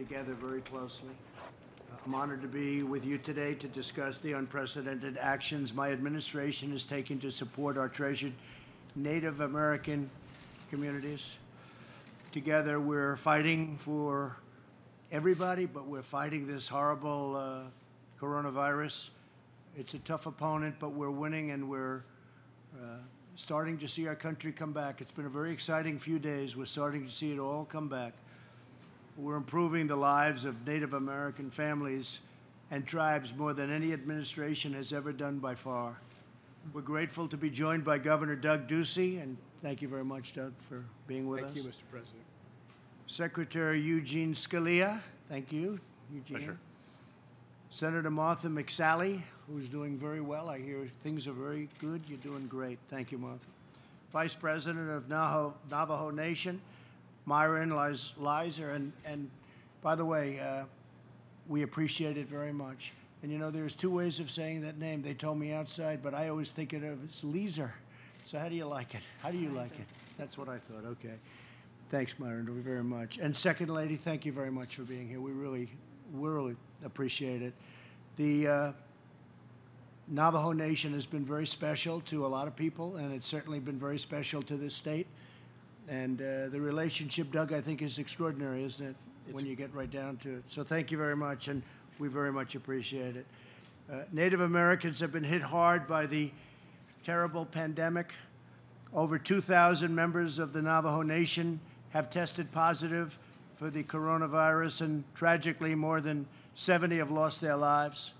together very closely. Uh, I'm honored to be with you today to discuss the unprecedented actions my administration is taking to support our treasured Native American communities. Together, we're fighting for everybody, but we're fighting this horrible uh, coronavirus. It's a tough opponent, but we're winning and we're uh, starting to see our country come back. It's been a very exciting few days. We're starting to see it all come back. We're improving the lives of Native American families and tribes more than any administration has ever done by far. We're grateful to be joined by Governor Doug Ducey, and thank you very much, Doug, for being with Thank us. Thank you, Mr. President. Secretary Eugene Scalia, thank you, Eugene. Pleasure. Senator Martha McSally, who's doing very well. I hear things are very good. You're doing great. Thank you, Martha. Vice President of Navajo, Navajo Nation, Myron Liz- Lizer. And, and by the way, uh, we appreciate it very much. And you know, there's two ways of saying that name. They told me outside, but I always think of it as Leeser. So how do you like it? How do you like it? That's what I thought. Okay. Thanks, Myron, very much. And Second Lady, thank you very much for being here. We really, really appreciate it. The uh, Navajo Nation has been very special to a lot of people, and it's certainly been very special to this state. And uh, the relationship, Doug, I think is extraordinary, isn't it? when you get right down to it. So thank you very much, and we very much appreciate it. Uh, Native Americans have been hit hard by the terrible pandemic. Over 2,000 members of the Navajo Nation have tested positive for the coronavirus, and tragically, more than 70 have lost their lives.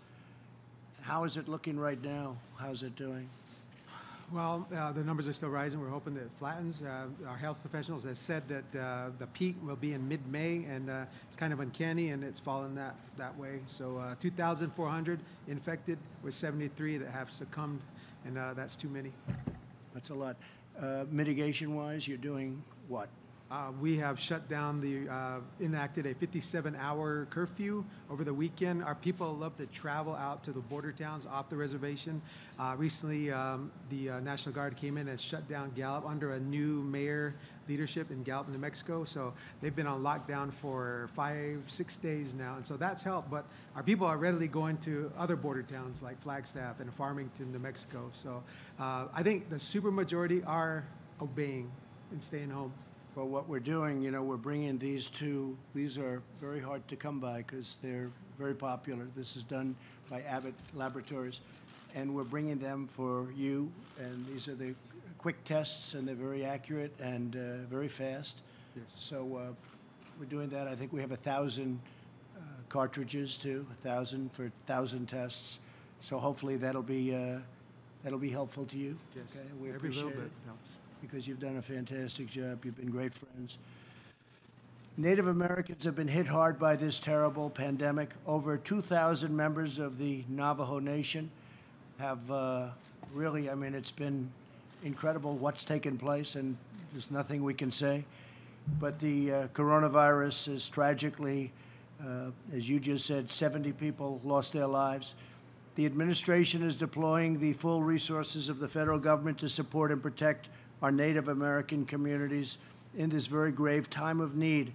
How is it looking right now? How's it doing? Well, uh, the numbers are still rising. We're hoping that it flattens. Uh, Our health professionals have said that uh, the peak will be in mid-May, and uh, it's kind of uncanny, and it's fallen that, that way. So uh, 2,400 infected with 73 that have succumbed, and uh, that's too many. That's a lot. Uh, mitigation wise, you're doing what? Uh, We have shut down the, uh, enacted a 57-hour curfew over the weekend. Our people love to travel out to the border towns off the reservation. Uh, Recently, um, the uh, National Guard came in and shut down Gallup under a new mayor leadership in Gallup, New Mexico. So they've been on lockdown for five, six days now, and so that's helped. But our people are readily going to other border towns like Flagstaff and Farmington, New Mexico. So uh, I think the supermajority are obeying and staying home. Well, what we're doing, you know, we're bringing these two, these are very hard to come by because they're very popular. This is done by Abbott Laboratories, and we're bringing them for you. And these are the quick tests, and they're very accurate and uh, very fast. Yes. So uh, we're doing that. I think we have a thousand uh, cartridges too, a thousand for a thousand tests. So hopefully that'll be uh, that'll be helpful to you. Yes, Okay, we every little bit it helps. Because you've done a fantastic job. You've been great friends. Native Americans have been hit hard by this terrible pandemic. Over 2,000 members of the Navajo Nation have uh, really, I mean, it's been incredible what's taken place, and there's nothing we can say. But the uh, coronavirus is tragically, uh, as you just said, 70 people lost their lives. The administration is deploying the full resources of the federal government to support and protect our Native American communities in this very grave time of need.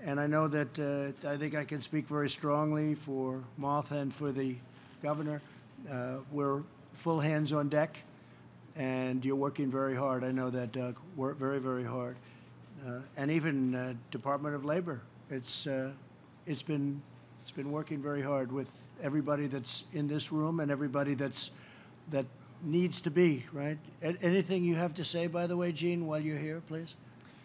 And I know that uh, I think I can speak very strongly for Martha and for the governor. Uh, we're full hands on deck, and you're working very hard. I know that, Doug. Work very, very hard. Uh, and even uh, Department of Labor. It's uh, it's been it's been working very hard with everybody that's in this room and everybody that's that needs to be right. A- anything you have to say, by the way, Gene, while you're here, please.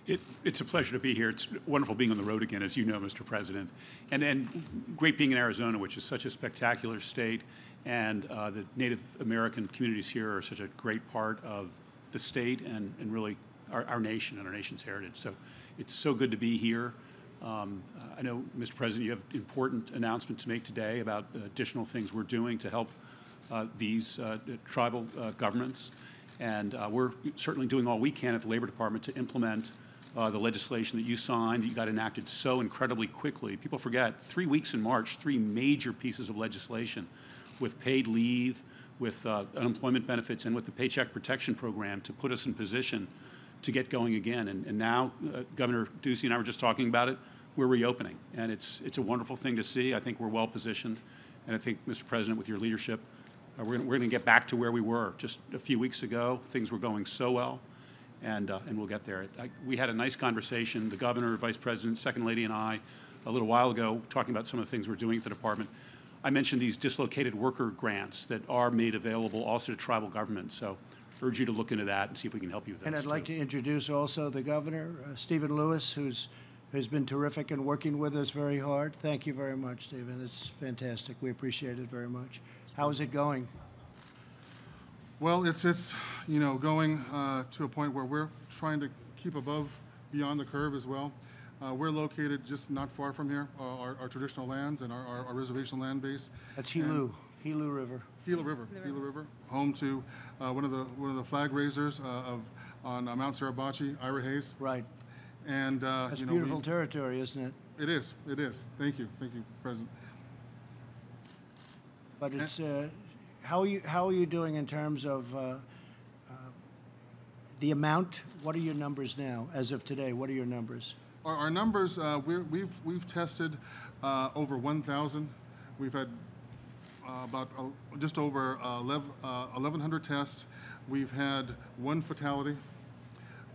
It, it's a pleasure to be here. It's wonderful being on the road again, as you know, Mr. President. And, and great being in Arizona, which is such a spectacular state. And uh, the Native American communities here are such a great part of the state and, and really our, our nation and our nation's heritage. So it's so good to be here. Um, I know, Mr. President, you have important announcement to make today about additional things we're doing to help these uh, tribal uh, governments. And uh, we're certainly doing all we can at the Labor Department to implement uh, the legislation that you signed, that you got enacted so incredibly quickly. People forget, three weeks in March, three major pieces of legislation with paid leave, with uh, unemployment benefits, and with the Paycheck Protection Program to put us in position to get going again. And, and now, uh, Governor Ducey and I were just talking about it, we're reopening. And it's, it's a wonderful thing to see. I think we're well positioned. And I think, Mr. President, with your leadership, uh, we're, we're to get back to where we were just a few weeks ago. Things were going so well, and, uh, and we'll get there. I, we had a nice conversation, the governor, vice president, second lady, and I, a little while ago, talking about some of the things we're doing at the department. I mentioned these dislocated worker grants that are made available also to tribal governments. So urge you to look into that and see if we can help you with that. And I'd like to introduce also the governor, uh, Stephen Lewis, who's, who's been terrific and working with us very hard. Thank you very much, Stephen. It's fantastic. We appreciate it very much. How is it going? Well, it's, it's, you know, going uh, to a point where we're trying to keep above, beyond the curve as well. Uh, We're located just not far from here, uh, our, our traditional lands and our, our- our reservation land base. That's Helu, Helu River. Gila River, Gila River, home to uh, one of the, one of the flag raisers uh, of, on uh, Mount Suribachi, Ira Hayes. Right. And, uh, That's you know, we- beautiful territory, isn't it? it is, it is. Thank you, thank you, President. But it's, uh, how are you, how are you doing in terms of uh, uh, the amount? What are your numbers now, as of today? What are your numbers? Our, our numbers, uh, we're, we've, we've tested uh, over 1,000. We've had uh, about uh, just over uh, 11, uh, 1,100 tests. We've had one fatality.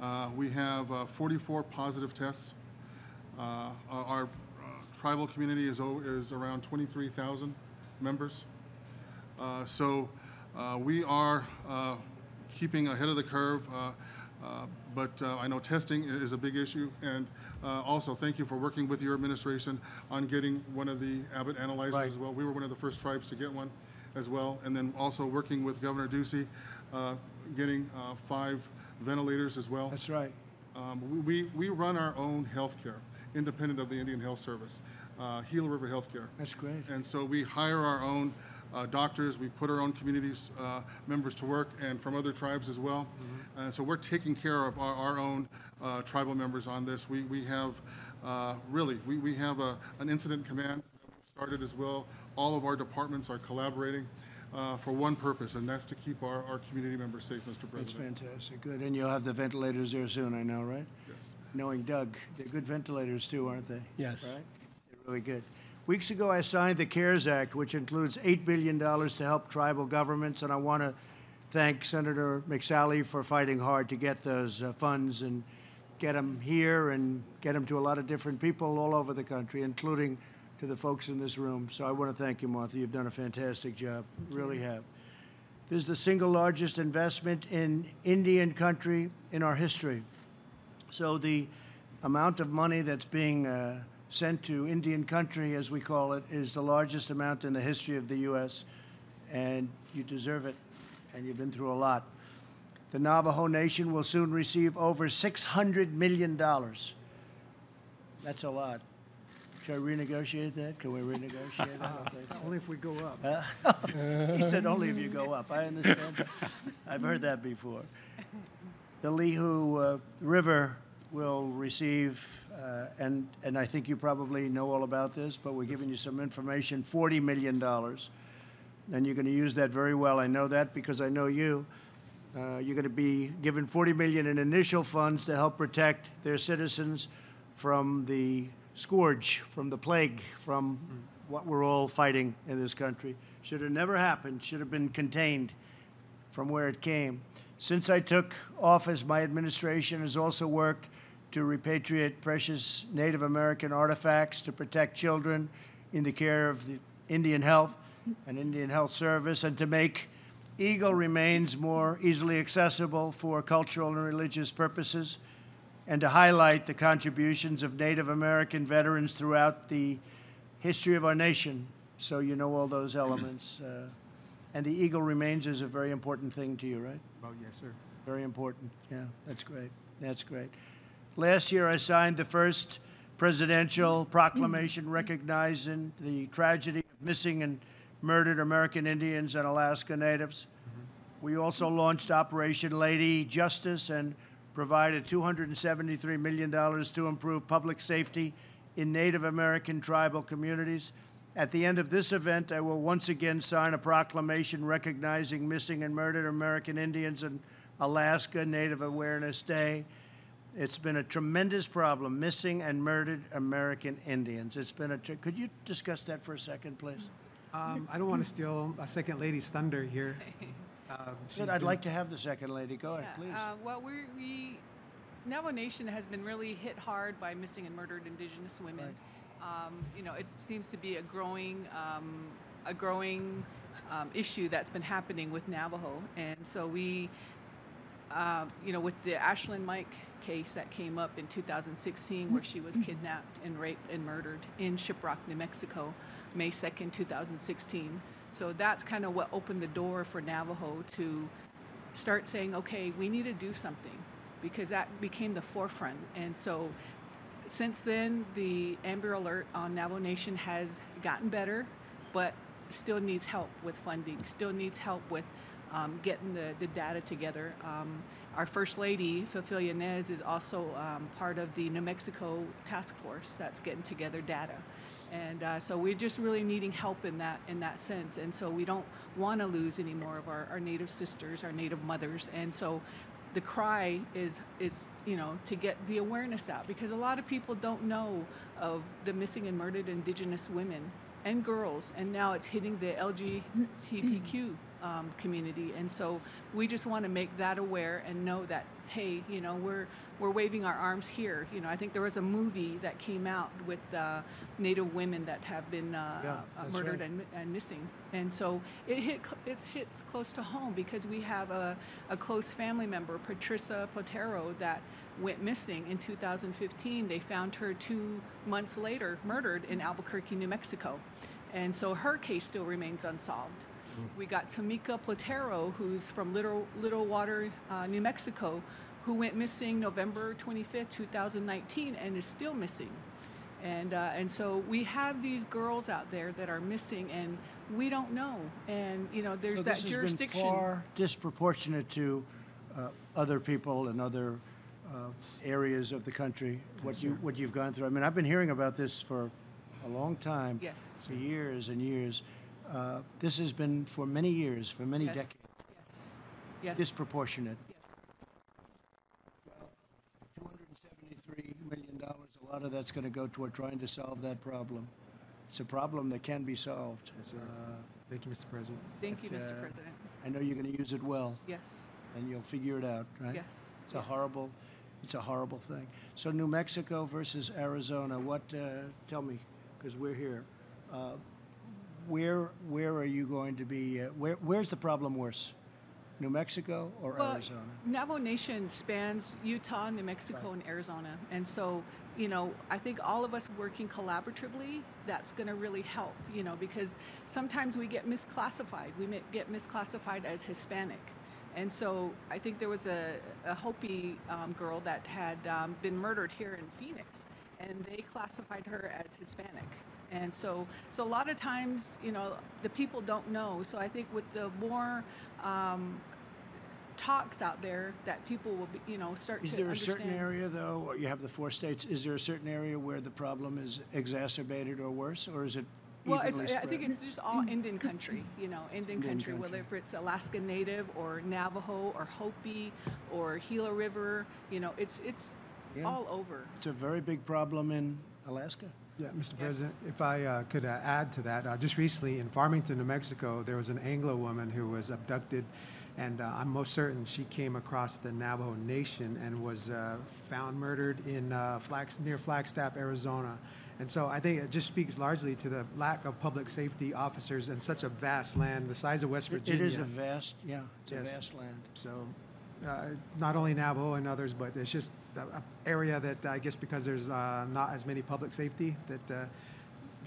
Uh, we have uh, 44 positive tests. Uh, our uh, tribal community is, is around 23,000 members. Uh, So uh, we are uh, keeping ahead of the curve, uh, uh, but uh, I know testing is a big issue. And uh, also, thank you for working with your administration on getting one of the Abbott analyzers Right. as well. We were one of the first tribes to get one as well. And then also working with Governor Ducey, uh, getting uh, five ventilators as well. That's right. Um, we, we, run our own healthcare, independent of the Indian Health Service, uh, Gila River Healthcare. That's great. And so we hire our own uh, doctors, we put our own communities, uh, members to work, and from other tribes as well. And so we're taking care of our, our own uh, tribal members on this. We, we have, uh, really, we, we have a, an incident command started as well. All of our departments are collaborating uh, for one purpose, and that's to keep our, our community members safe, Mr. President. That's fantastic. Good. And you'll have the ventilators there soon, I know, right? Yes. Knowing Doug, they're good ventilators too, aren't they? Yes. Right? They're really good. Weeks ago, I signed the CARES Act, which includes $8 billion to help tribal governments, and I want to thank Senator McSally for fighting hard to get those uh, funds and get them here and get them to a lot of different people all over the country, including to the folks in this room. So I want to thank you, Martha. You've done a fantastic job, really have. This is the single largest investment in Indian country in our history. So the amount of money that's being uh, sent to Indian country, as we call it, is the largest amount in the history of the U.S., and you deserve it, and you've been through a lot. The Navajo Nation will soon receive over $600 million. That's a lot. Should I renegotiate that? Can we renegotiate that? I don't think so. Only if we go up. He said only if you go up. I understand. that. I've heard that before. The Lihu uh, River will receive, uh, and, and I think you probably know all about this, but we're giving you some information, $40 million. And you're going to use that very well. I know that because I know you. Uh, You're going to be given 40 million in initial funds to help protect their citizens from the scourge, from the plague, from what we're all fighting in this country. Should have never happened, should have been contained from where it came. Since I took office, my administration has also worked to repatriate precious Native American artifacts to protect children in the care of the Indian Health and Indian Health Service, and to make Eagle remains more easily accessible for cultural and religious purposes, and to highlight the contributions of Native American veterans throughout the history of our nation. So you know all those elements. Uh, and the Eagle remains is a very important thing to you, right? Oh, yes, sir. Very important. Yeah, that's great. That's great. Last year, I signed the first presidential proclamation recognizing the tragedy of missing and murdered American Indians and Alaska Natives. We also launched Operation Lady Justice and provided $273 million to improve public safety in Native American tribal communities. At the end of this event, I will once again sign a proclamation recognizing missing and murdered American Indians and Alaska Native Awareness Day. It's been a tremendous problem, missing and murdered American Indians. It's been a, tr- could you discuss that for a second, please? Um, I don't want to steal a second lady's thunder here. Um, Good, I'd been- like to have the second lady. Go ahead, please. Uh, well, we we Navajo Nation has been really hit hard by missing and murdered Indigenous women. Um, you know, it seems to be a growing um, a growing um, issue that's been happening with Navajo, and so we, uh, you know, with the Ashlynne Mike case that came up in 2016, where she was kidnapped and raped and murdered in Shiprock, New Mexico, May 2nd, 2016. So that's kind of what opened the door for Navajo to start saying, okay, we need to do something because that became the forefront. And so since then, the Amber Alert on Navajo Nation has gotten better, but still needs help with funding, still needs help with um, getting the, the data together. Um, our First Lady, Cecilia Nez, is also um, part of the New Mexico task force that's getting together data. And uh, so we're just really needing help in that in that sense. And so we don't want to lose any more of our, our Native sisters, our Native mothers. And so the cry is is you know to get the awareness out because a lot of people don't know of the missing and murdered indigenous women and girls and now it's hitting the lgbtq um, community and so we just want to make that aware and know that hey you know we're we're waving our arms here you know i think there was a movie that came out with uh, native women that have been uh, Yeah, uh, murdered right. and, and missing. And so it hit it hits close to home because we have a, a close family member, Patricia Potero, that went missing in 2015. They found her two months later, murdered in Albuquerque, New Mexico. And so her case still remains unsolved. We got Tamika Platero, who's from Little, Little Water, uh, New Mexico, who went missing November 25th, 2019, and is still missing. And, uh, and so we have these girls out there that are missing and we don't know. And, you know, there's So that this has jurisdiction. been far disproportionate to uh, other people and other uh, areas of the country, what you, what you've gone through. I mean, I've been hearing about this for a long time. Yes. For years and years. Uh, This has been for many years, for many Yes. decades, Yes. Yes. disproportionate. Well, $273 million, a lot of that's going to go toward trying to solve that problem. It's a problem that can be solved. Yes. Uh, Thank you, Mr. President. Thank you, Mr. uh, President. I know you're going to use it well, Yes. and you'll figure it out, right? Yes. It's a yes. horrible, it's a horrible thing. So New Mexico versus Arizona, what, uh, tell me, because we're here. Uh, Where, where are you going to be, uh, where, where's the problem worse? New Mexico or Well, Arizona? Navajo Nation spans Utah, New Mexico, and Arizona. And so, you know, I think all of us working collaboratively, that's going to really help, you know, because sometimes we get misclassified. We get misclassified as Hispanic. And so I think there was a, a Hopi um, girl that had um, been murdered here in Phoenix, and they classified her as Hispanic. And so, so a lot of times, you know, the people don't know. So I think with the more um, talks out there that people will be, you know, start Is to there a understand. certain area, though, or you have the four states, is there a certain area where the problem is exacerbated or worse, or is it Well, it's, I think it's just all Indian country, you know, Indian, Indian country, country. whether it's Alaska Native or Navajo or Hopi or Gila River, you know, it's it's Yeah. all over. It's a very big problem in Alaska. Yeah, Mr. President, if I uh, could uh, add to that, uh, just recently in Farmington, New Mexico, there was an Anglo woman who was abducted, and uh, I'm most certain she came across the Navajo Nation and was uh, found murdered in uh, Flags, near Flagstaff, Arizona. And so I think it just speaks largely to the lack of public safety officers in such a vast land, the size of West Virginia. It is a vast, yeah, it's a vast land. So, uh, not only Navajo and others, but it's just a, a area that I guess because there's uh, not as many public safety that uh,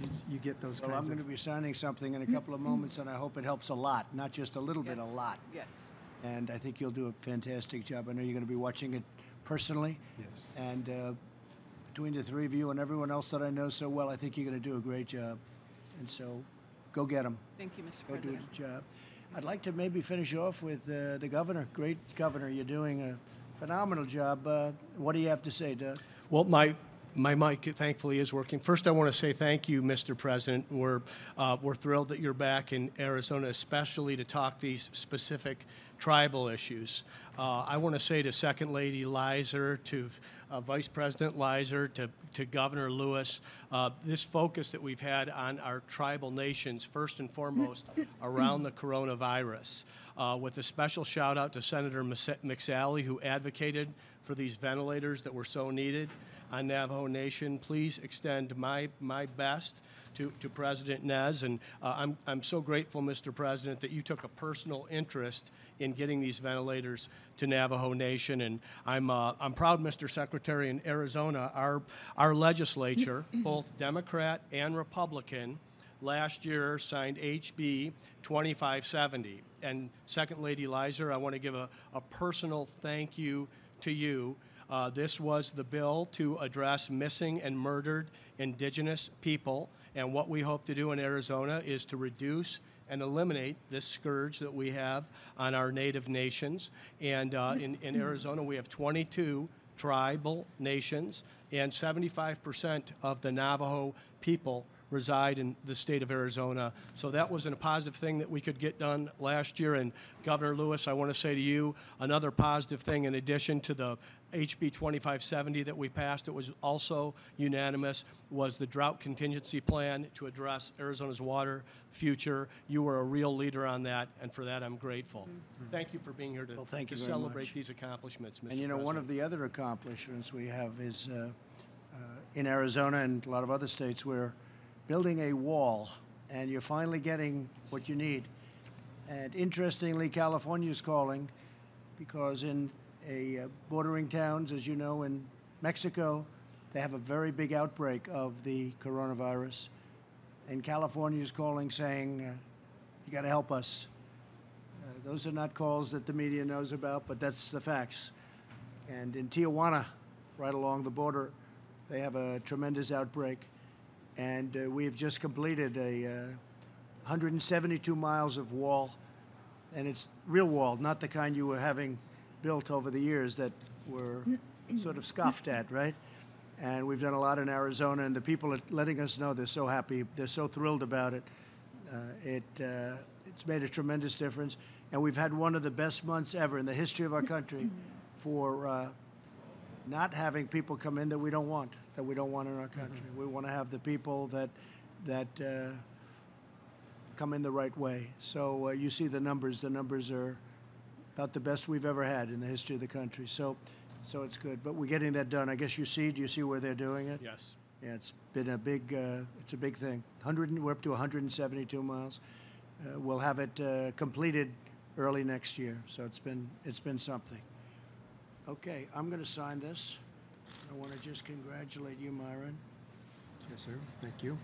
you, you get those Well, I'm kinds going to be signing something in a couple of moments, and I hope it helps a lot, not just a little bit, a lot. Yes. And I think you'll do a fantastic job. I know you're going to be watching it personally. Yes. And uh, between the three of you and everyone else that I know so well, I think you're going to do a great job. And so, go get them. Thank you, Mr. President. Go do President. the job. I'd like to maybe finish off with uh, the governor. Great governor, you're doing a phenomenal job. Uh, what do you have to say, Doug? Well, my, My mic thankfully is working. First, I want to say thank you, Mr. President. We're, uh, we're thrilled that you're back in Arizona, especially to talk these specific tribal issues. Uh, I want to say to Second Lady Lizer, to uh, Vice President Lizer, to, to Governor Lewis, uh, this focus that we've had on our tribal nations, first and foremost, around the coronavirus. Uh, with a special shout out to Senator McSally, who advocated for these ventilators that were so needed on Navajo Nation. Please extend my, my best to, to President Nez. And uh, I'm, I'm so grateful, Mr. President, that you took a personal interest in getting these ventilators to Navajo Nation. And I'm, uh, I'm proud, Mr. Secretary, in Arizona, our, our legislature, both Democrat and Republican, last year signed HB 2570. And Second Lady Lizer, I want to give a, a personal thank you to you. Uh, this was the bill to address missing and murdered indigenous people. And what we hope to do in Arizona is to reduce and eliminate this scourge that we have on our native nations. And uh, in, in Arizona, we have 22 tribal nations, and 75% of the Navajo people reside in the state of Arizona. So that was a positive thing that we could get done last year. And Governor Lewis, I want to say to you, another positive thing in addition to the HB 2570 that we passed, it was also unanimous, was the drought contingency plan to address Arizona's water future. You were a real leader on that, and for that I'm grateful. Thank you for being here to, Well, thank to you very celebrate these accomplishments, Mr. And you know, one of the other accomplishments we have is uh, uh, in Arizona and a lot of other states, we're building a wall, and you're finally getting what you need. And interestingly, California's calling because in a uh, bordering towns, as you know, in Mexico, they have a very big outbreak of the coronavirus. And California is calling saying, uh, you got to help us. Uh, those are not calls that the media knows about, but that's the facts. And in Tijuana, right along the border, they have a tremendous outbreak. And uh, we have just completed a uh, 172 miles of wall, and it's real wall, not the kind you were having built over the years that were sort of scoffed at, right? And we've done a lot in Arizona, and the people are letting us know they're so happy, they're so thrilled about it. Uh, it uh, it's made a tremendous difference, and we've had one of the best months ever in the history of our country for uh, not having people come in that we don't want, that we don't want in our country. We want to have the people that that uh, come in the right way. So uh, you see the numbers. The numbers are about the best we've ever had in the history of the country. So, so it's good. But we're getting that done. I guess you see. Do you see where they're doing it? Yes. Yeah, it's been a big, uh, it's a big thing. 100, we're up to 172 miles. Uh, we'll have it uh, completed early next year. So it's been, it's been something. Okay, I'm going to sign this. I want to just congratulate you, Myron. Yes, sir. Thank you.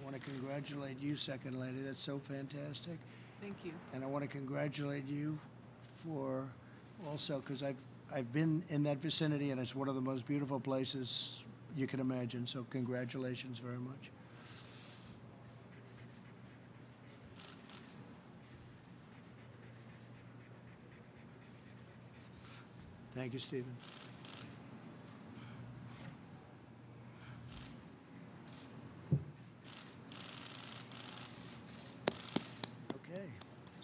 I want to congratulate you, Second Lady. That's so fantastic. Thank you. And I want to congratulate you for also because I've I've been in that vicinity and it's one of the most beautiful places you can imagine. So congratulations very much. Thank you, Stephen. Okay.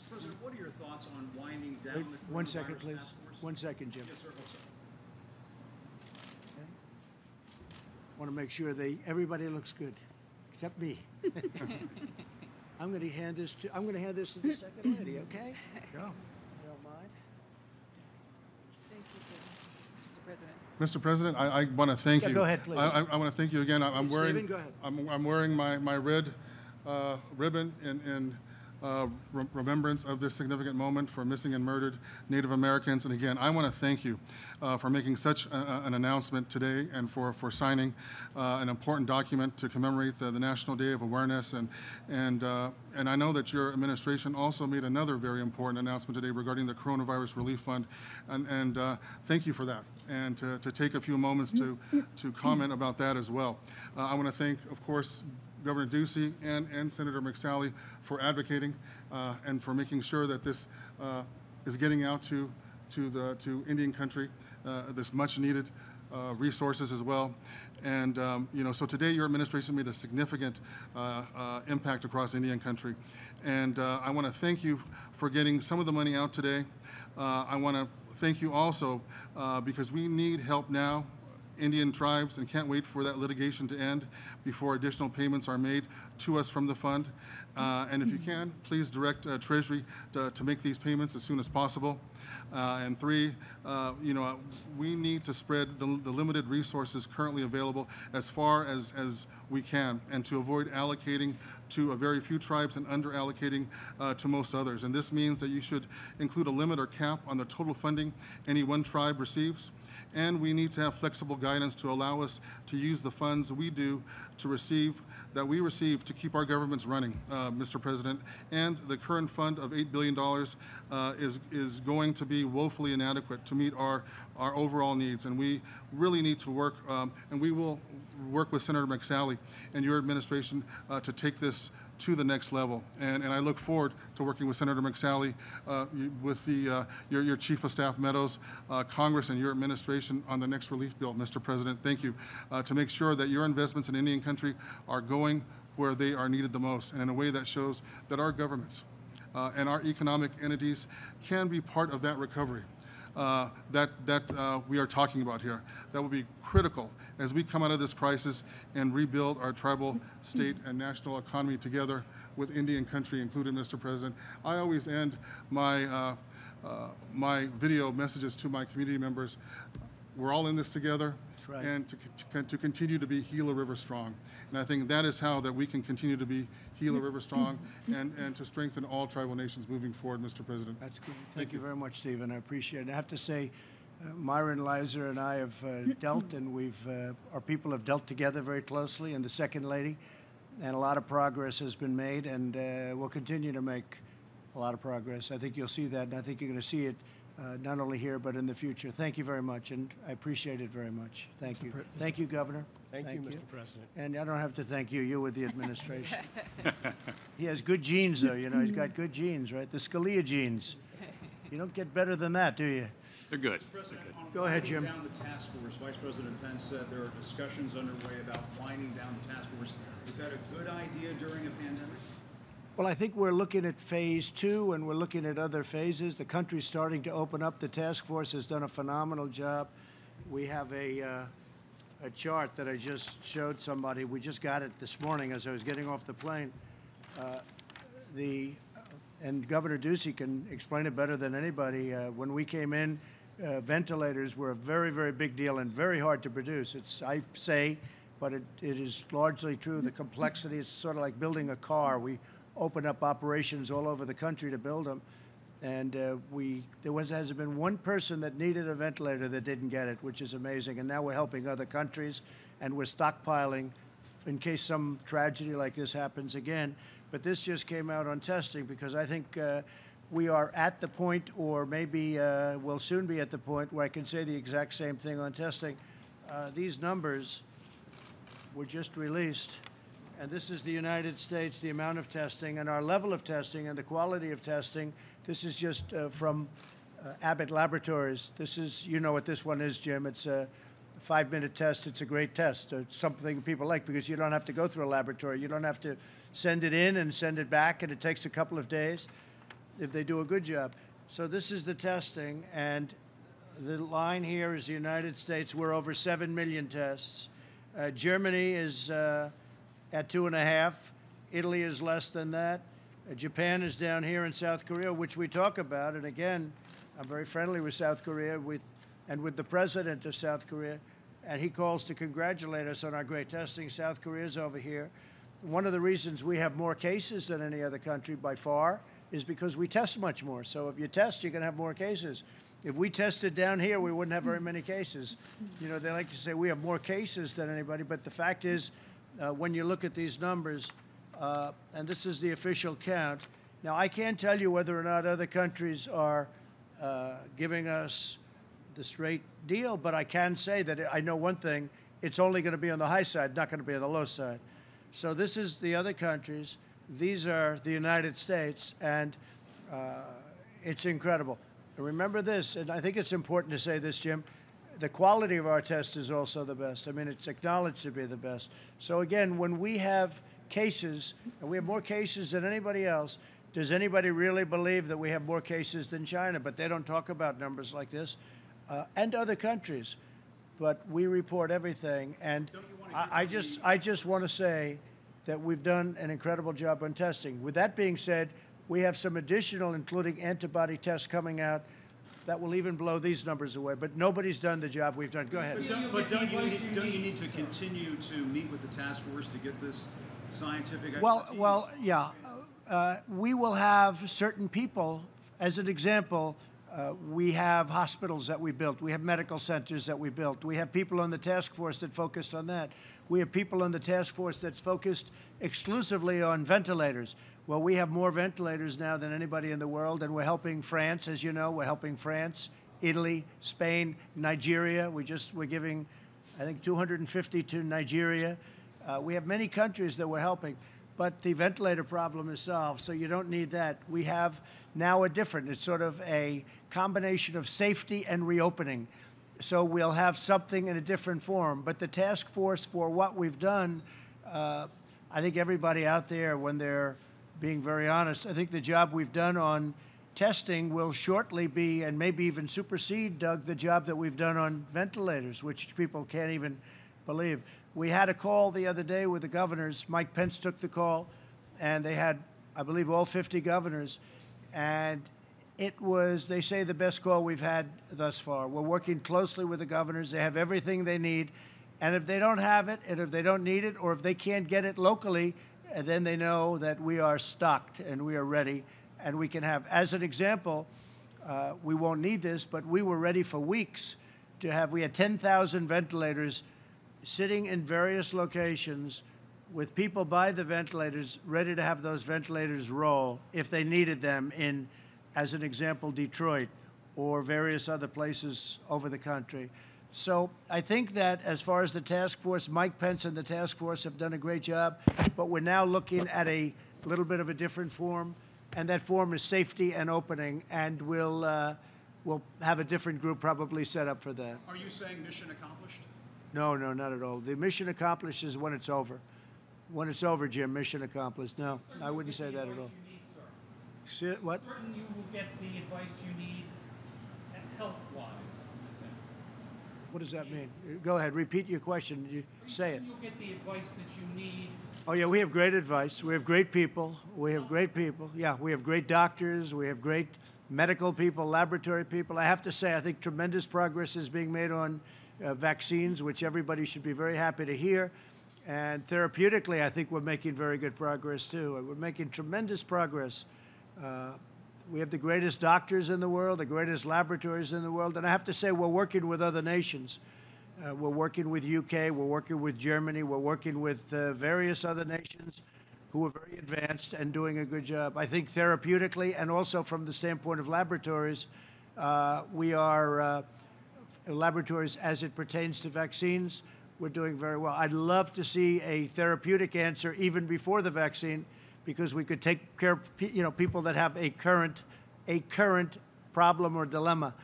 President, what are your thoughts on winding down Wait, the one second, please. One second, Jim. Yes, sir. Yes, sir. Want to make sure they, everybody looks good, except me. I'm going to hand this to, I'm going to hand this to the second lady, okay? Go. You don't mind? Thank you, Mr. President. Mr. President, I, I want to thank Yeah, you. go ahead, please. I, I, want to thank you again. I- I'm Please, wearing. Go ahead. I'm, I'm wearing my, my red uh, ribbon in, in uh, re- remembrance of this significant moment for missing and murdered Native Americans. And again, I want to thank you uh, for making such a, a- an announcement today and for, for signing uh, an important document to commemorate the, the National Day of Awareness. And, and, uh, and I know that your administration also made another very important announcement today regarding the Coronavirus Relief Fund. And, and uh, thank you for that. And to, to take a few moments to, to comment about that as well. Uh, I want to thank, of course, Governor Ducey and, and Senator McSally for advocating uh, and for making sure that this uh, is getting out to, to, the, to Indian country, uh, this much needed uh, resources as well. And, um, you know, so today your administration made a significant uh, impact across Indian country. And I want to thank you for getting some of the money out today. I want to thank you also uh, because we need help now, Indian tribes, and can't wait for that litigation to end before additional payments are made to us from the fund. Uh, and if you can, please direct uh, Treasury to, to make these payments as soon as possible. Uh, and three, uh, you know, we need to spread the, the limited resources currently available as far as, as we can and to avoid allocating to a very few tribes and under allocating uh, to most others. And this means that you should include a limit or cap on the total funding any one tribe receives. And we need to have flexible guidance to allow us to use the funds we do to receive, that we receive to keep our governments running, uh, Mr. President. And the current fund of $8 billion uh, is, is going to be woefully inadequate to meet our, our overall needs. And we really need to work, um, and we will work with Senator McSally and your administration uh, to take this to the next level. And, and I look forward to working with Senator McSally, uh, with the, uh, your, your Chief of Staff Meadows, uh, Congress, and your administration on the next relief bill, Mr. President. Thank you. Uh, to make sure that your investments in Indian country are going where they are needed the most and in a way that shows that our governments uh, and our economic entities can be part of that recovery uh, that, that uh, we are talking about here. That will be critical as we come out of this crisis and rebuild our tribal, state, and national economy together with Indian country included, Mr. President. I always end my, uh, uh, my video messages to my community members. We're all in this together. right. And to, to, to continue to be Gila River strong. And I think that is how that we can continue to be Gila River strong and, and to strengthen all tribal nations moving forward, Mr. President. That's good. Thank you very much, Stephen. I appreciate it. I have to say, uh, Myron Lizer and I have uh, dealt, and we've, uh, our people have dealt together very closely, and the second lady, and a lot of progress has been made, and uh, we'll continue to make a lot of progress. I think you'll see that, and I think you're going to see it uh, not only here, but in the future. Thank you very much, and I appreciate it very much. Thank you. Pre- Thank you, Governor. Thank you, Mr. President. And I don't have to thank you, you're with the administration. He has good genes, though, you know, he's got good genes, right? The Scalia genes. You don't get better than that, do you? They're good. President, on Go ahead, winding Jim. down the task force, Vice President Pence said there are discussions underway about winding down the task force. Is that a good idea during a pandemic? Well, I think we're looking at phase two and we're looking at other phases. The country's starting to open up. The task force has done a phenomenal job. We have a, uh, a chart that I just showed somebody. We just got it this morning as I was getting off the plane. Uh, the, and Governor Ducey can explain it better than anybody. Uh, when we came in, uh, ventilators were a very, very big deal and very hard to produce. It's, I say, but it, it is largely true. The complexity is sort of like building a car. We opened up operations all over the country to build them. And uh, we, there was, hasn't been one person that needed a ventilator that didn't get it, which is amazing. And now we're helping other countries and we're stockpiling in case some tragedy like this happens again. But this just came out on testing because I think uh, we are at the point, or maybe uh, will soon be at the point, where I can say the exact same thing on testing. Uh, these numbers were just released, and this is the United States, the amount of testing, and our level of testing, and the quality of testing. This is just uh, from uh, Abbott Laboratories. This is, you know what this one is, Jim. It's a five-minute test. It's a great test. It's something people like because you don't have to go through a laboratory. You don't have to send it in and send it back, and it takes a couple of days if they do a good job. So this is the testing, and the line here is the United States. We're over 7 million tests. Uh, Germany is uh, at two and a half. Italy is less than that. Uh, Japan is down here, in South Korea, which we talk about. And again, I'm very friendly with South Korea with, and with the president of South Korea. And he calls to congratulate us on our great testing. South Korea's over here. One of the reasons we have more cases than any other country by far is because we test much more. So if you test, you're going to have more cases. If we tested down here, we wouldn't have very many cases. You know, they like to say we have more cases than anybody, but the fact is, uh, when you look at these numbers, uh, and this is the official count. Now, I can't tell you whether or not other countries are uh, giving us the straight deal, but I can say that I know one thing it's only going to be on the high side, not going to be on the low side. So, this is the other countries. These are the United States, and uh, it's incredible. Remember this, and I think it's important to say this, Jim. The quality of our test is also the best. I mean, it's acknowledged to be the best. So again, when we have cases, and we have more cases than anybody else, does anybody really believe that we have more cases than China? But they don't talk about numbers like this, uh, and other countries. But we report everything, and Don't you wanna I, I just, I just want to say that we've done an incredible job on testing. With that being said, we have some additional, including antibody tests coming out that will even blow these numbers away. But nobody's done the job we've done. Go ahead. But don't, but don't you, need- don't you need to continue to meet with the task force to get this scientific Well, expertise? well, yeah. Uh, we will have certain people, as an example, uh, we have hospitals that we built. We have medical centers that we built. We have people on the task force that focused on that. We have people on the task force that's focused exclusively on ventilators. Well, we have more ventilators now than anybody in the world, and we're helping France, as you know. We're helping France, Italy, Spain, Nigeria. We just we're giving, I think, 250 to Nigeria. Uh, we have many countries that we're helping, but the ventilator problem is solved, so you don't need that. We have now a different. It's sort of a combination of safety and reopening. So we'll have something in a different form. But the task force for what we've done, uh, I think everybody out there, when they're being very honest, I think the job we've done on testing will shortly be, and maybe even supersede, Doug, the job that we've done on ventilators, which people can't even believe. We had a call the other day with the governors. Mike Pence took the call, and they had, I believe, all 50 governors. And it was, they say, the best call we've had thus far. We're working closely with the governors. They have everything they need. And if they don't have it, and if they don't need it, or if they can't get it locally, uh, then they know that we are stocked and we are ready. And we can have, as an example, uh, we won't need this, but we were ready for weeks to have, we had 10,000 ventilators sitting in various locations with people by the ventilators ready to have those ventilators roll if they needed them in, as an example, Detroit or various other places over the country. So I think that as far as the task force, Mike Pence and the task force have done a great job, but we're now looking at a little bit of a different form, and that form is safety and opening, and we'll, uh, we'll have a different group probably set up for that. Are you saying mission accomplished? No, no, not at all. The mission accomplished is when it's over. When it's over, Jim, mission accomplished. No, I wouldn't say that at all. You need, sir. See, what? Certain you will get the advice you need health-wise in a sense. What does that mean? Go ahead, repeat your question. You say it. You'll get the advice that you need. Oh, yeah, we have great advice. We have great people. We have great people. Yeah, we have great doctors. We have great medical people, laboratory people. I have to say, I think tremendous progress is being made on uh, vaccines, which everybody should be very happy to hear. And therapeutically, I think we're making very good progress too. We're making tremendous progress. Uh, we have the greatest doctors in the world, the greatest laboratories in the world, and I have to say, we're working with other nations. Uh, we're working with UK, we're working with Germany, we're working with uh, various other nations who are very advanced and doing a good job. I think therapeutically and also from the standpoint of laboratories, uh, we are uh, laboratories as it pertains to vaccines. We're doing very well. I'd love to see a therapeutic answer even before the vaccine, because we could take care of you know people that have a current a current problem or dilemma.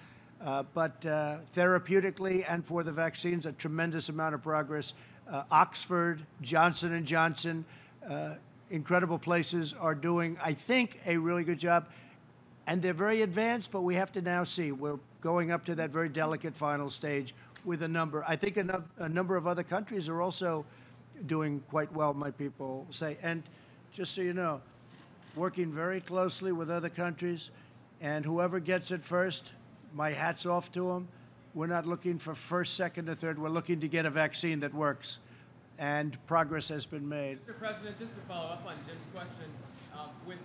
Uh, but uh, therapeutically and for the vaccines, a tremendous amount of progress. Uh, Oxford, Johnson and Johnson, uh, incredible places are doing, I think, a really good job. And they're very advanced, but we have to now see. We're going up to that very delicate final stage with a number. I think enough, a number of other countries are also doing quite well, my people say. And just so you know, working very closely with other countries, and whoever gets it first, my hat's off to them. We're not looking for first, second, or third. We're looking to get a vaccine that works, and progress has been made. Mr. President, just to follow up on Jim's question, uh, with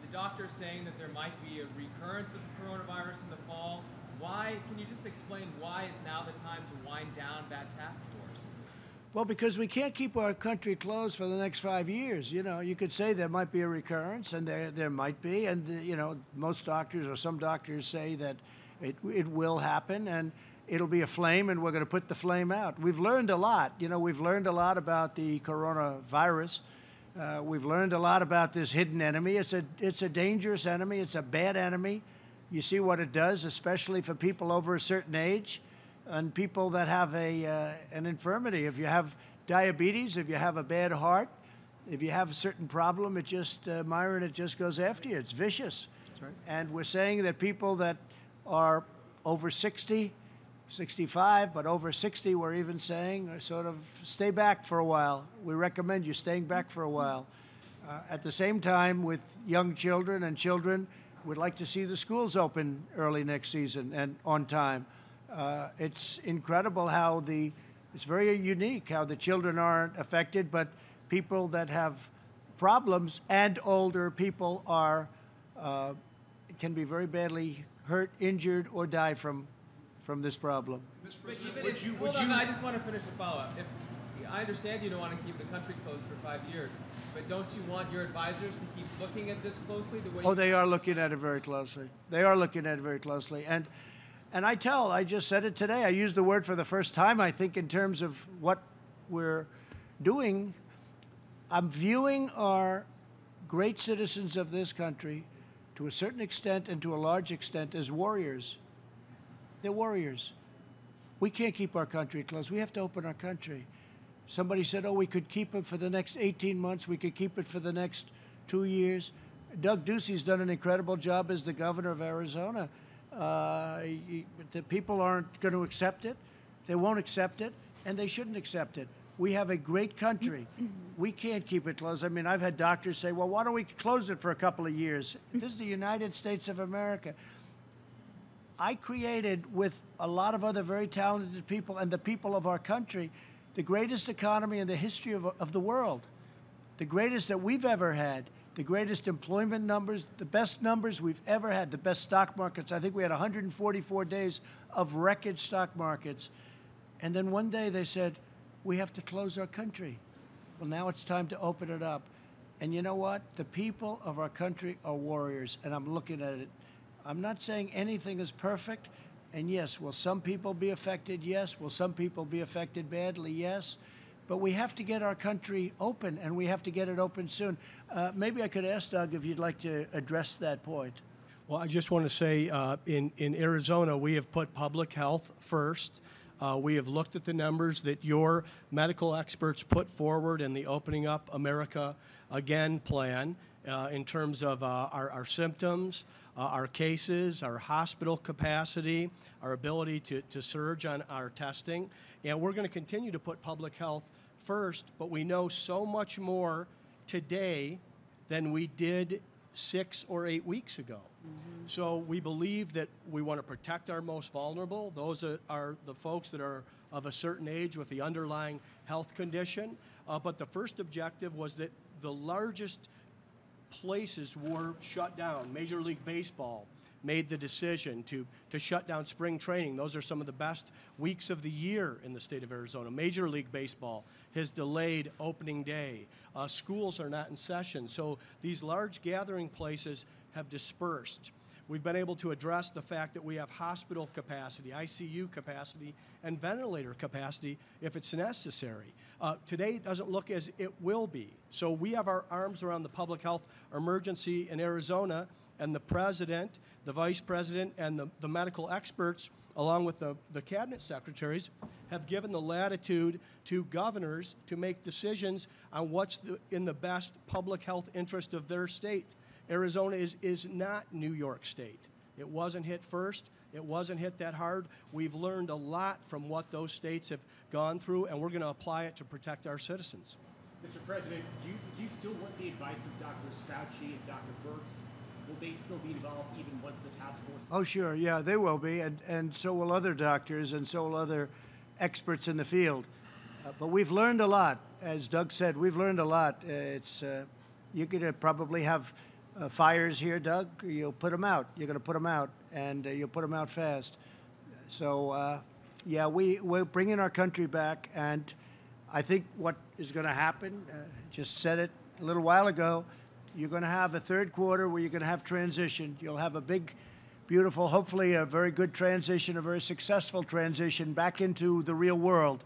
the doctor saying that there might be a recurrence of the coronavirus in the fall, why, can you just explain why is now the time to wind down that task force? Well, because we can't keep our country closed for the next five years. You know, you could say there might be a recurrence, and there there might be, and uh, you know, most doctors or some doctors say that it it will happen, and it'll be a flame, and we're going to put the flame out. We've learned a lot. You know, we've learned a lot about the coronavirus. Uh, we've learned a lot about this hidden enemy. It's a it's a dangerous enemy. It's a bad enemy. You see what it does, especially for people over a certain age. And people that have a, uh, an infirmity. If you have diabetes, if you have a bad heart, if you have a certain problem, it just, uh, Myron, it just goes after you. It's vicious. That's right. And we're saying that people that are over 60, 65, but over 60, we're even saying, uh, sort of stay back for a while. We recommend you staying back for a while. Uh, at the same time, with young children and children, we'd like to see the schools open early next season and on time. Uh, it's incredible how the, it's very unique how the children aren't affected, but people that have problems and older people are, uh, can be very badly hurt, injured, or die from, from this problem. But even if, hold on, I just want to finish a follow-up. If, I understand you don't want to keep the country closed for five years, but don't you want your advisors to keep looking at this closely the way Oh, they are looking at it very closely. They are looking at it very closely. And, and I tell, I just said it today. I used the word for the first time, I think, in terms of what we're doing. I'm viewing our great citizens of this country, to a certain extent and to a large extent, as warriors. They're warriors. We can't keep our country closed. We have to open our country. Somebody said, oh, we could keep it for the next 18 months. We could keep it for the next two years. Doug Ducey's done an incredible job as the governor of Arizona. Uh, he- the people aren't going to accept it. They won't accept it, and they shouldn't accept it. We have a great country. We can't keep it closed. I mean, I've had doctors say, well, why don't we close it for a couple of years? This is the United States of America. I created with a lot of other very talented people and the people of our country the greatest economy in the history of, of the world, the greatest that we've ever had, the greatest employment numbers, the best numbers we've ever had, the best stock markets. I think we had 144 days of record stock markets. And then one day they said, we have to close our country. Well, now it's time to open it up. And you know what? The people of our country are warriors, and I'm looking at it. I'm not saying anything is perfect. And yes, will some people be affected? Yes. Will some people be affected badly? Yes. But we have to get our country open, and we have to get it open soon. Uh, maybe I could ask Doug if you'd like to address that point. Well, I just want to say uh, in, in Arizona, we have put public health first. Uh, we have looked at the numbers that your medical experts put forward in the Opening Up America Again plan uh, in terms of uh, our, our symptoms, uh, our cases, our hospital capacity, our ability to, to surge on our testing. And we're going to continue to put public health first, but we know so much more today than we did six or eight weeks ago. So we believe that we want to protect our most vulnerable. Those are, are the folks that are of a certain age with the underlying health condition. Uh, but the first objective was that the largest places were shut down. Major League Baseball made the decision to, to shut down spring training. Those are some of the best weeks of the year in the state of Arizona. Major League Baseball has delayed opening day. Uh, schools are not in session. So these large gathering places have dispersed. We've been able to address the fact that we have hospital capacity, ICU capacity, and ventilator capacity if it's necessary. Uh, today it doesn't look as it will be. So we have our arms around the public health emergency in Arizona, and the president, the vice president, and the, the medical experts, along with the, the cabinet secretaries, have given the latitude to governors to make decisions on what's the, in the best public health interest of their state. Arizona is, is not New York State. It wasn't hit first. It wasn't hit that hard. We've learned a lot from what those states have gone through, and we're going to apply it to protect our citizens. Mr. President, do you, do you still want the advice of Drs. Fauci and Dr. Birx? Will they still be involved even once the task force? Oh, sure, yeah, they will be, and, and so will other doctors, and so will other experts in the field. Uh, but we've learned a lot, as Doug said. We've learned a lot. Uh, it's uh, you're going to probably have uh, fires here, Doug. You'll put them out. You're going to put them out, and uh, you'll put them out fast. So, uh, yeah, we we're bringing our country back, and I think what is going to happen. Just said it a little while ago. You're going to have a third quarter where you're going to have transition. You'll have a big, beautiful, hopefully a very good transition, a very successful transition back into the real world.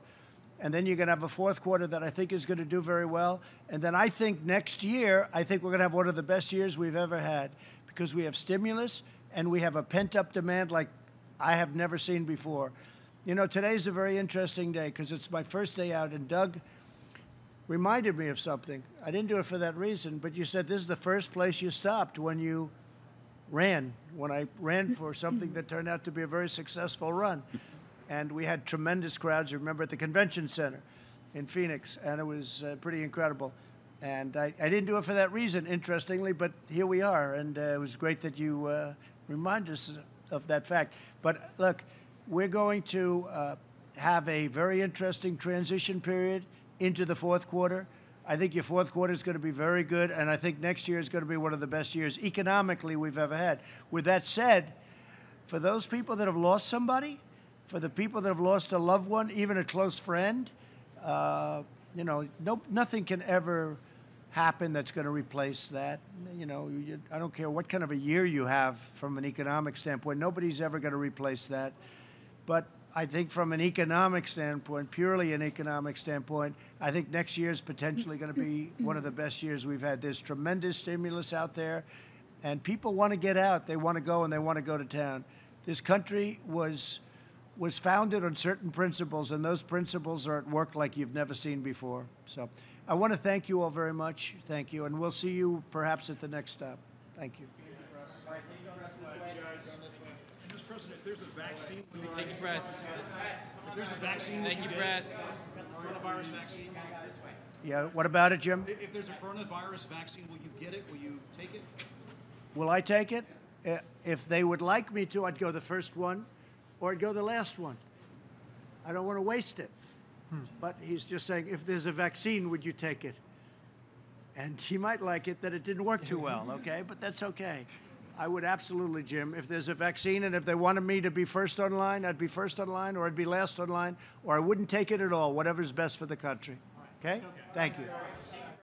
And then you're going to have a fourth quarter that I think is going to do very well. And then I think next year, I think we're going to have one of the best years we've ever had because we have stimulus and we have a pent up demand like I have never seen before. You know, today's a very interesting day because it's my first day out, and Doug reminded me of something. I didn't do it for that reason, but you said this is the first place you stopped when you ran, when I ran for something that turned out to be a very successful run. And we had tremendous crowds, you remember, at the convention center in Phoenix, and it was uh, pretty incredible. And I, I didn't do it for that reason, interestingly, but here we are, and uh, it was great that you uh, us of that fact. But look, we're going to uh, have a very interesting transition period into the fourth quarter. I think your fourth quarter is going to be very good, and I think next year is going to be one of the best years economically we've ever had. With that said, for those people that have lost somebody, for the people that have lost a loved one, even a close friend, uh, you know, no, nothing can ever happen that's going to replace that. You know, you, I don't care what kind of a year you have from an economic standpoint, nobody's ever going to replace that. But I think from an economic standpoint, purely an economic standpoint, I think next year is potentially going to be one of the best years we've had. There's tremendous stimulus out there, and people want to get out. They want to go and they want to go to town. This country was was founded on certain principles, and those principles are at work like you've never seen before. So I want to thank you all very much. Thank you, and we'll see you perhaps at the next stop. Thank you. Mr. President, if there's a vaccine, will you Thank you, press. if there's a vaccine, Thank you, press. Coronavirus vaccine. Yeah, what about it, Jim? If if there's a coronavirus vaccine, will you get it? Will you take it? Will I take it? If they would like me to, I'd go the first one, or I'd go the last one. I don't want to waste it. Hmm. But he's just saying, if there's a vaccine, would you take it? And he might like it that it didn't work too well, okay? But that's okay. I would absolutely, Jim. If there's a vaccine and if they wanted me to be first online, I'd be first online, or I'd be last online, or I wouldn't take it at all, whatever's best for the country. Okay? Thank you.